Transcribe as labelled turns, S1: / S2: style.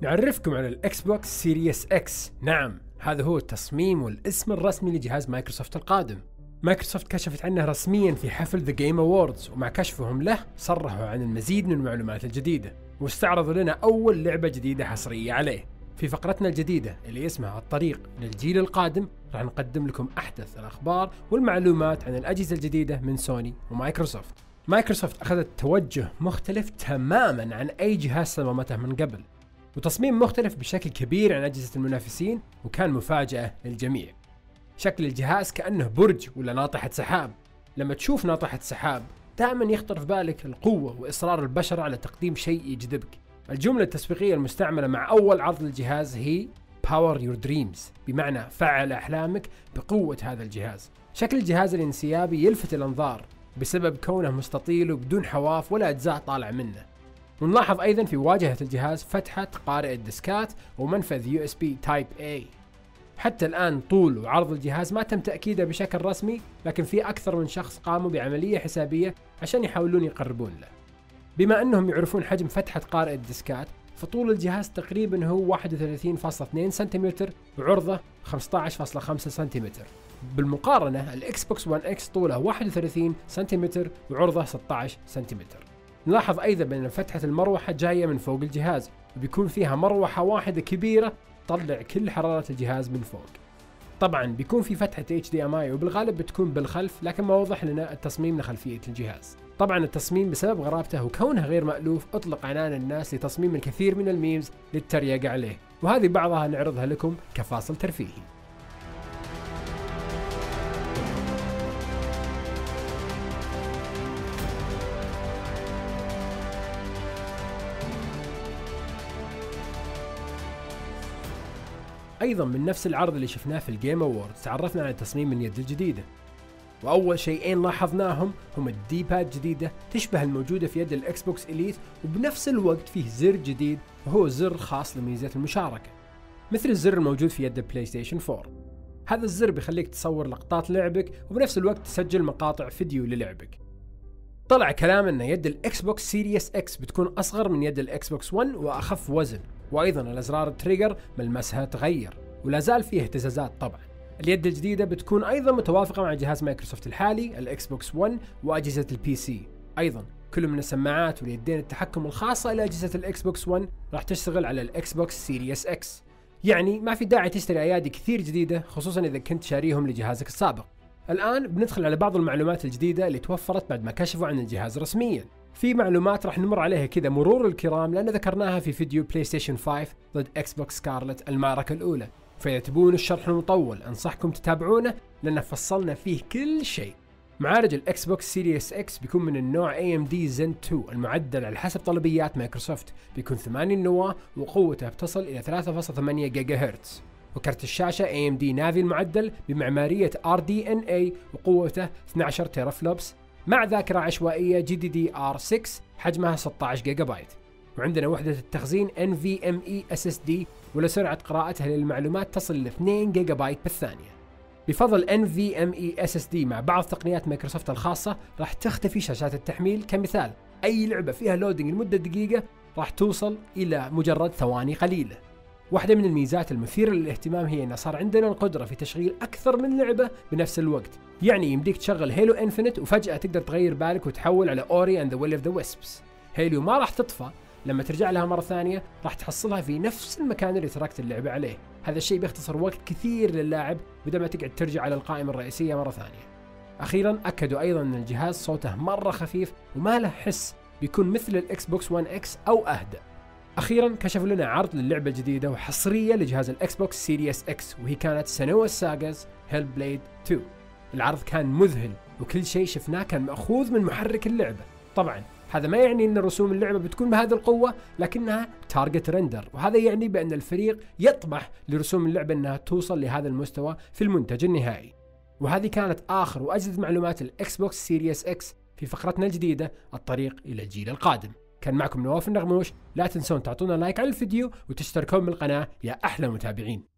S1: نعرفكم على ال Xbox Series X. نعم هذا هو التصميم والاسم الرسمي لجهاز مايكروسوفت القادم. مايكروسوفت كشفت عنه رسميا في حفل The Game Awards ومع كشفهم له صرحوا عن المزيد من المعلومات الجديدة واستعرضوا لنا أول لعبة جديدة حصرية عليه. في فقرتنا الجديدة اللي اسمها الطريق للجيل القادم راح نقدم لكم أحدث الأخبار والمعلومات عن الأجهزة الجديدة من سوني ومايكروسوفت. مايكروسوفت أخذت توجه مختلف تماما عن أي جهاز صممته من قبل. وتصميم مختلف بشكل كبير عن أجهزة المنافسين وكان مفاجأة للجميع. شكل الجهاز كأنه برج ولا ناطحة سحاب. لما تشوف ناطحة سحاب دائما يخطر في بالك القوة وإصرار البشر على تقديم شيء يجذبك. الجملة التسويقية المستعملة مع أول عرض للجهاز هي Power Your Dreams بمعنى فعل أحلامك بقوة هذا الجهاز شكل الجهاز الانسيابي يلفت الأنظار بسبب كونه مستطيل وبدون حواف ولا أجزاء طالع منه. ونلاحظ أيضا في واجهة الجهاز فتحة قارئ الديسكات ومنفذ USB Type A. حتى الآن طول وعرض الجهاز ما تم تأكيده بشكل رسمي لكن في أكثر من شخص قاموا بعملية حسابية عشان يحاولون يقربون له. بما أنهم يعرفون حجم فتحة قارئ الديسكات فطول الجهاز تقريبا هو 31.2 سنتيمتر وعرضه 15.5 سنتيمتر. بالمقارنة ال Xbox 1 X طوله 31 سنتيمتر وعرضه 16 سنتيمتر. نلاحظ أيضا بأن فتحة المروحة جاية من فوق الجهاز وبيكون فيها مروحة واحدة كبيرة تطلع كل حرارة الجهاز من فوق. طبعا بيكون في فتحة HDMI وبالغالب بتكون بالخلف لكن ما وضح لنا التصميم لخلفية الجهاز. طبعا التصميم بسبب غرابته وكونه غير مألوف أطلق عنان الناس لتصميم الكثير من الميمز للتريقة عليه. وهذه بعضها نعرضها لكم كفاصل ترفيهي. أيضا من نفس العرض اللي شفناه في ال Game Award تعرفنا على تصميم اليد الجديدة. وأول شيئين لاحظناهم هم ال D-pad جديدة تشبه الموجودة في يد ال Xbox Elite وبنفس الوقت فيه زر جديد وهو زر خاص لميزة المشاركة مثل الزر الموجود في يد ال PlayStation 4 هذا الزر بيخليك تصور لقطات لعبك وبنفس الوقت تسجل مقاطع فيديو للعبك. طلع كلام إن يد ال Xbox Series X بتكون أصغر من يد ال Xbox 1 وأخف وزن. وأيضا الأزرار ال trigger ملمسها تغير ولا زال فيه اهتزازات طبعا. اليد الجديدة بتكون أيضا متوافقة مع جهاز مايكروسوفت الحالي ال Xbox 1 وأجهزة ال PC. أيضا كل من السماعات واليدين التحكم الخاصة لاجهزه ال Xbox 1 راح تشتغل على ال Xbox Series X. يعني ما في داعي تشتري أيادي كثير جديدة خصوصا إذا كنت شاريهم لجهازك السابق. الآن بندخل على بعض المعلومات الجديدة اللي توفرت بعد ما كشفوا عن الجهاز رسميا. في معلومات راح نمر عليها كذا مرور الكرام لأن ذكرناها في فيديو PlayStation 5 ضد Xbox Scarlett المعركة الأولى. فإذا تبون الشرح المطول أنصحكم تتابعونه لأن فصلنا فيه كل شيء. معالج ال Xbox Series X بيكون من النوع AMD Zen 2 المعدل على حسب طلبيات مايكروسوفت. بيكون 8 نواه وقوته بتصل إلى 3.8 جيجا هرتز وكرت الشاشة AMD Navi المعدل بمعمارية RDNA وقوته 12 teraflops مع ذاكرة عشوائية GDDR6 حجمها 16 جيجا بايت وعندنا وحدة التخزين NVMe SSD ولسرعة قراءتها للمعلومات تصل ل 2 جيجا بايت بالثانية. بفضل NVMe SSD مع بعض تقنيات مايكروسوفت الخاصة راح تختفي شاشات التحميل. كمثال أي لعبة فيها loading لمدة دقيقة راح توصل إلى مجرد ثواني قليلة واحدة من الميزات المثيرة للاهتمام هي أن صار عندنا القدرة في تشغيل أكثر من لعبة بنفس الوقت. يعني يمديك تشغل Halo Infinite وفجأة تقدر تغير بالك وتحول على Ori and the Will of the Wisps Halo ما راح تطفى. لما ترجع لها مرة ثانية راح تحصلها في نفس المكان اللي تركت اللعبة عليه. هذا الشيء بيختصر وقت كثير للاعب بدل ما تقعد ترجع على القائمة الرئيسية مرة ثانية. أخيرا أكدوا أيضا أن الجهاز صوته مرة خفيف وما له حس بيكون مثل ال Xbox 1 X أو أهدأ. أخيرا كشفوا لنا عرض للعبة الجديدة وحصرية لجهاز ال Xbox Series X وهي كانت Senua's Saga Hellblade 2 العرض كان مذهل وكل شيء شفناه كان مأخوذ من محرك اللعبة. طبعا هذا ما يعني إن رسوم اللعبة بتكون بهذه القوة لكنها target render وهذا يعني بأن الفريق يطمح لرسوم اللعبة إنها توصل لهذا المستوى في المنتج النهائي. وهذه كانت آخر وأجدد معلومات ال Xbox Series X في فقرتنا الجديدة الطريق إلى الجيل القادم. كان معكم نواف النغموش. لا تنسون تعطونا like على الفيديو وتشتركون بالقناة. يا أحلى متابعين.